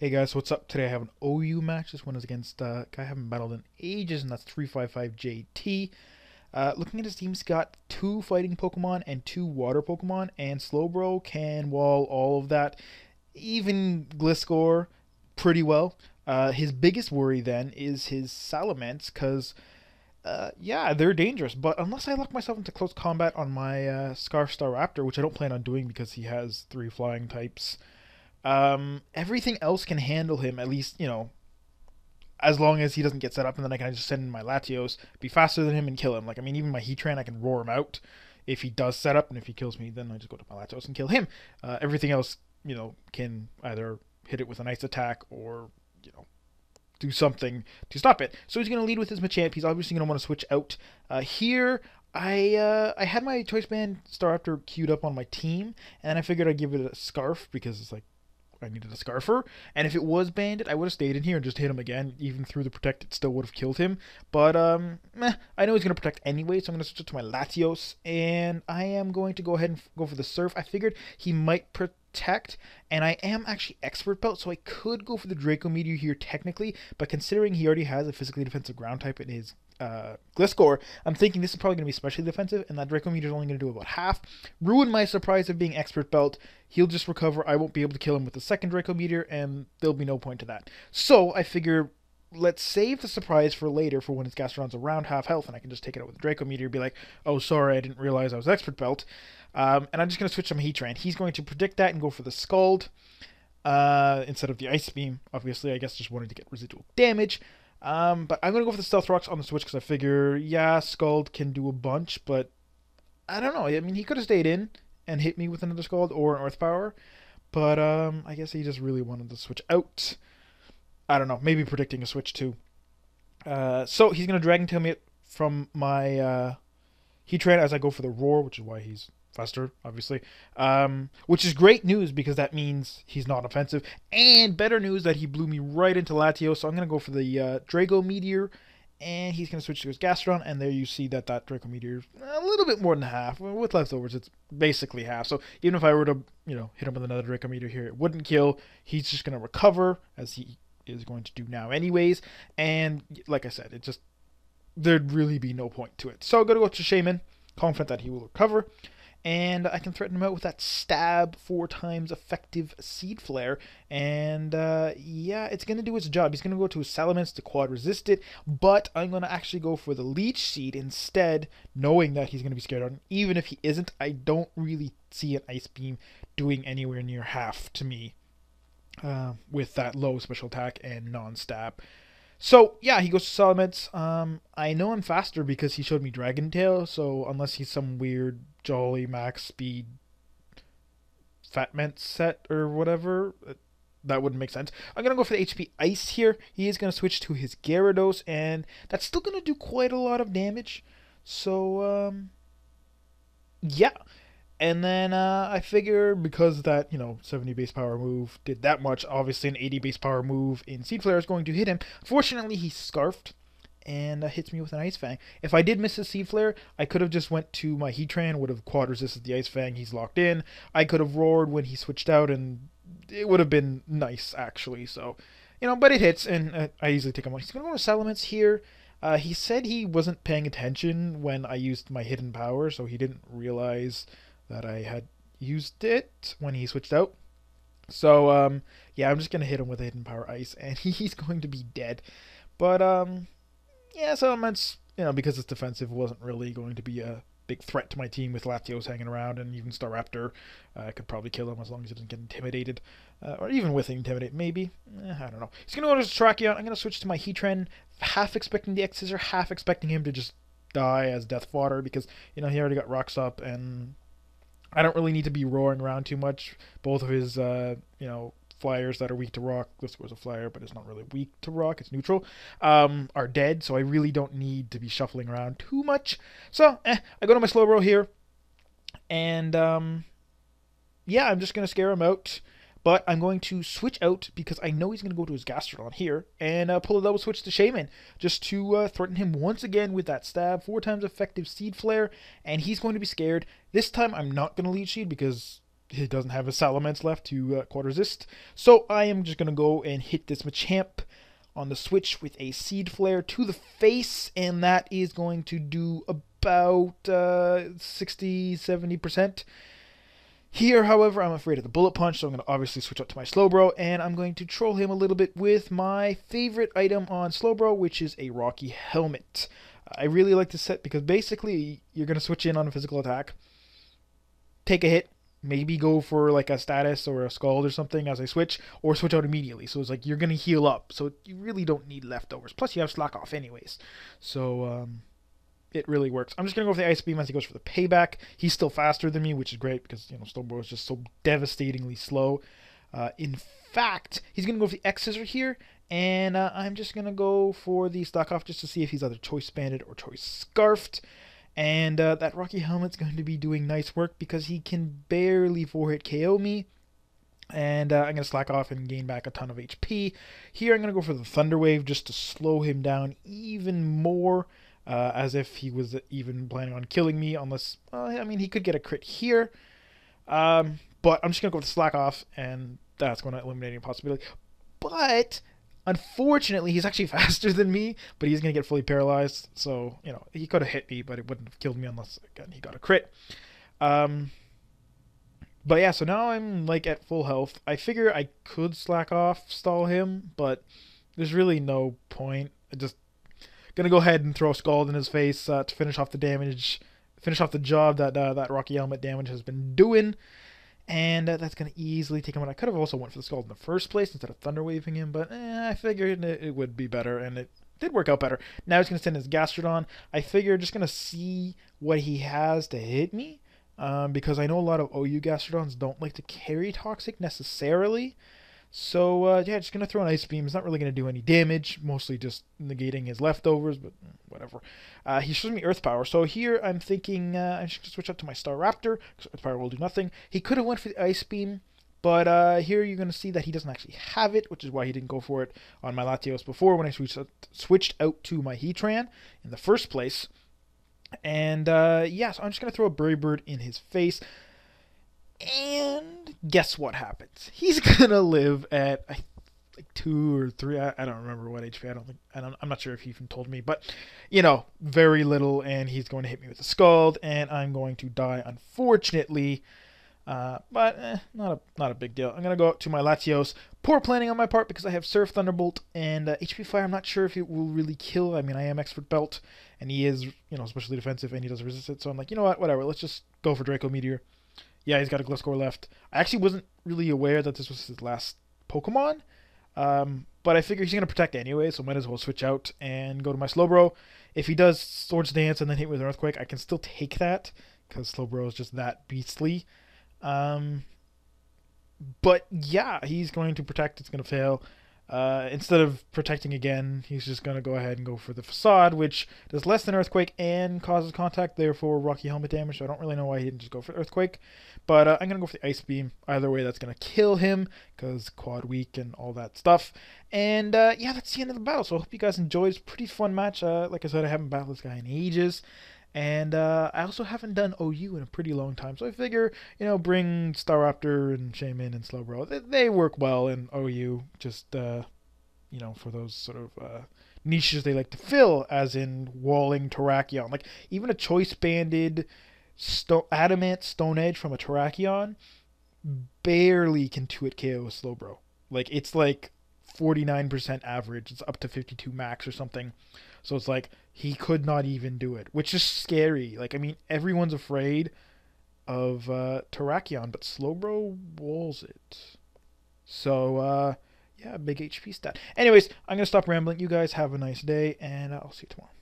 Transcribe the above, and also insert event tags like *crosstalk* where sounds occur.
Hey guys, what's up? Today I have an OU match. This one is against uh, a guy I haven't battled in ages, and that's 355JT. Uh, looking at his team, he's got two fighting Pokemon and two water Pokemon, and Slowbro can wall all of that, even Gliscor, pretty well. Uh, his biggest worry then is his Salamence, because, uh, yeah, they're dangerous, but unless I lock myself into close combat on my uh, Scarf Staraptor, which I don't plan on doing because he has three flying types, um, everything else can handle him, at least, you know, as long as he doesn't get set up, and then I can just send in my Latios, be faster than him, and kill him. Like, I mean, even my Heatran, I can roar him out if he does set up, and if he kills me, then I just go to my Latios and kill him. Uh, everything else, you know, can either hit it with a nice attack or, you know, do something to stop it. So he's going to lead with his Machamp. He's obviously going to want to switch out. Uh, here, I uh, I had my Choice Band Staraptor queued up on my team, and I figured I'd give it a Scarf because it's like I needed a Scarfer. And if it was Banded, I would have stayed in here and just hit him again. Even through the Protect, it still would have killed him. But, um, meh, I know he's going to Protect anyway, so I'm going to switch it to my Latios. And I am going to go ahead and go for the Surf. I figured he might Protect, and I am actually Expert Belt, so I could go for the Draco Meteor here technically. But considering he already has a physically defensive ground type in his uh, Gliscor, I'm thinking this is probably going to be specially defensive, and that Draco Meteor is only going to do about half. Ruin my surprise of being Expert Belt. He'll just recover. I won't be able to kill him with the second Draco Meteor, and there'll be no point to that. So I figure let's save the surprise for later for when his Gastrodon's around half health, and I can just take it out with the Draco Meteor be like, oh, sorry, I didn't realize I was Expert Belt. Um, and I'm just going to switch to my Heatran. He's going to predict that and go for the Scald uh, instead of the Ice Beam. Obviously, I guess just wanted to get residual damage. Um, but I'm going to go for the Stealth Rocks on the Switch because I figure, yeah, Scald can do a bunch, but I don't know. I mean, he could have stayed in and hit me with another Scald or an Earth Power, but um, I guess he just really wanted to switch out. I don't know. Maybe predicting a switch too. Uh, so he's going to Dragon Tail me from my uh, Heatran as I go for the Roar, which is why he's faster, obviously. Um, which is great news because that means he's not offensive. And better news that he blew me right into Latios. So I'm going to go for the uh, Draco Meteor. And he's going to switch to his Gastrodon. And there you see that that Draco Meteor a little bit more than half. With leftovers, it's basically half. So even if I were to, you know, hit him with another Draco Meteor here, it wouldn't kill. He's just going to recover, as he is going to do now anyways. And like I said, it just, there'd really be no point to it. So I'm going to go to Shaymin, confident that he will recover and I can threaten him out with that stab four times effective seed flare. And uh, yeah, it's to do its job. He's to go to his Salamence to quad resist it, but I'm to actually go for the Leech Seed instead, knowing that he's to be scared on. Even if he isn't, I don't really see an Ice Beam doing anywhere near half to me uh, with that low special attack and non stab. So yeah, he goes to Salamence. Um, I know I'm faster because he showed me Dragon Tail. So unless he's some weird Jolly Max Speed Fatment set or whatever, uh, that wouldn't make sense. I'm gonna go for the HP Ice here. He is gonna switch to his Gyarados, and that's still gonna do quite a lot of damage. So um, yeah. And then uh, I figure because that, you know, 70 base power move did that much, obviously an 80 base power move in Seed Flare is going to hit him. Fortunately, he scarfed and uh, hits me with an Ice Fang. If I did miss a Seed Flare, I could have just went to my Heatran, would have quad resisted the Ice Fang, he's locked in. I could have roared when he switched out, and it would have been nice, actually. So, you know, but it hits, and uh, I easily take him on. He's going to go to Salamence here. Uh, he said he wasn't paying attention when I used my hidden power, so he didn't realize that I had used it when he switched out. So, um, yeah, I'm just going to hit him with a Hidden Power Ice, and *laughs* he's going to be dead. But, um, yeah, Salamence, you know, because it's defensive, wasn't really going to be a big threat to my team with Latios hanging around, and even Staraptor. Uh, I could probably kill him as long as he doesn't get intimidated. Uh, or even with Intimidate, maybe. Eh, I don't know. He's going to go to Terrakion. I'm going to switch to my Heatran, half expecting the X-Scissor, half expecting him to just die as death fodder, because, you know, he already got rocks up, and I don't really need to be roaring around too much. Both of his, uh, you know, flyers that are weak to rock. This was a flyer, but it's not really weak to rock. It's neutral. Um, are dead, so I really don't need to be shuffling around too much. So, eh, I go to my Slowbro here, and um, yeah, I'm just gonna scare him out. But I'm going to switch out because I know he's going to go to his Gastrodon here and uh, pull a double switch to Shaymin just to uh, threaten him once again with that stab, four times effective Seed Flare, and he's going to be scared. This time I'm not going to Leech Seed because he doesn't have his Salamence left to uh, quad resist. So I am just going to go and hit this Machamp on the switch with a Seed Flare to the face, and that is going to do about uh, 60 70%. Here, however, I'm afraid of the Bullet Punch, so I'm going to obviously switch up to my Slowbro, and I'm going to troll him a little bit with my favorite item on Slowbro, which is a Rocky Helmet. I really like this set because basically you're going to switch in on a physical attack, take a hit, maybe go for like a status or a scald or something as I switch, or switch out immediately. So it's like you're gonna heal up. So you really don't need leftovers. Plus you have slack off anyways. So um, it really works. I'm just gonna go for the ice beam as he goes for the payback. He's still faster than me, which is great because you know Slowbro is just so devastatingly slow. Uh, in fact, he's gonna go for the X scissor here, and uh, I'm just gonna go for the slack off just to see if he's either choice banded or choice scarfed. And uh, that Rocky Helmet's going to be doing nice work because he can barely 4-hit KO me. And uh, I'm going to slack off and gain back a ton of HP. Here I'm going to go for the Thunder Wave just to slow him down even more. Uh, as if he was even planning on killing me, unless, well, I mean, he could get a crit here. Um, but I'm just going to go with Slack Off, and that's going to eliminate any possibility. But Unfortunately, he's actually *laughs* faster than me, but he's going to get fully paralyzed. So, you know, he could have hit me, but it wouldn't have killed me unless, again, he got a crit. Um, but yeah, so now I'm, like, at full health. I figure I could slack off, stall him, but there's really no point. I just to go ahead and throw a Scald in his face uh, to finish off the damage, finish off the job that uh, that Rocky Helmet damage has been doing and uh, that's to easily take him out. I could have also went for the Scald in the first place instead of Thunder Waving him, but eh, I figured it, it, would be better, and it did work out better. Now he's to send his Gastrodon. I figure just to see what he has to hit me, um, because I know a lot of OU Gastrodons don't like to carry Toxic necessarily. So, uh, yeah, just going to throw an Ice Beam. It's not really going to do any damage, mostly just negating his leftovers, but whatever. Uh, he shows me Earth Power. So here I'm thinking uh, I should switch up to my Staraptor, because Earth Power will do nothing. He could have went for the Ice Beam, but uh, here you're going to see that he doesn't actually have it, which is why he didn't go for it on my Latios before when I switched switched out to my Heatran in the first place. And uh, yeah, so I'm just going to throw a Brave Bird in his face. And guess what happens? *laughs* He's gonna live at like two or three. I, I, don't remember what HP. I don't think. I don't, I'm not sure if he even told me, but you know, very little. And he's going to hit me with a scald, and I'm going to die, unfortunately. Uh, but eh, not a not a big deal. I'm gonna go to my Latios. Poor planning on my part because I have Surf Thunderbolt and uh, HP Fire. I'm not sure if it will really kill. I mean, I am Expert Belt, and he is you know especially defensive, and he does resist it. So I'm like, you know what, whatever. Let's just go for Draco Meteor. Yeah, he's got a Gliscor left. I actually wasn't really aware that this was his last Pokemon, um, but I figure he's going to protect anyway, so might as well switch out and go to my Slowbro. If he does Swords Dance and then hit me with an Earthquake, I can still take that, because Slowbro is just that beastly. Um, but yeah, he's going to protect, it's going to fail. Uh, instead of protecting again, he's just going to go ahead and go for the facade, which does less than Earthquake and causes contact, therefore Rocky Helmet damage. So I don't really know why he didn't just go for Earthquake. But uh, I'm going to go for the Ice Beam. Either way, that's going to kill him, because quad weak and all that stuff. And uh, yeah, that's the end of the battle. So I hope you guys enjoyed. It's pretty fun match. Uh, like I said, I haven't battled this guy in ages. And uh, I also haven't done OU in a pretty long time, so I figure, you know, bring Staraptor and Shaymin and Slowbro. They, they work well in OU, just, uh, you know, for those sort of uh, niches they like to fill, as in walling Terrakion. Like, even a choice banded sto- Adamant Stone Edge from a Terrakion barely can 2-hit KO a Slowbro. Like, it's like 49% average, it's up to 52 max or something. So it's like he could not even do it, which is scary. Like I mean, everyone's afraid of uh, Terrakion, but Slowbro walls it. So uh, yeah, big HP stat. Anyways, I'm gonna stop rambling. You guys have a nice day, and I'll see you tomorrow.